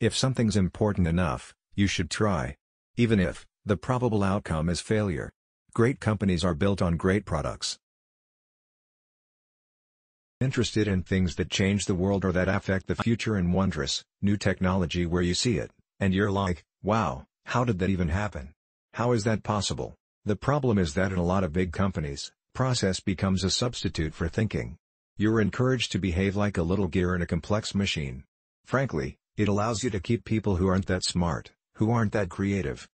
If something's important enough, you should try. Even if, the probable outcome is failure. Great companies are built on great products. Interested in things that change the world or that affect the future and wondrous, new technology where you see it, and you're like, wow, how did that even happen? How is that possible? The problem is that in a lot of big companies, process becomes a substitute for thinking. You're encouraged to behave like a little gear in a complex machine. Frankly, it allows you to keep people who aren't that smart, who aren't that creative,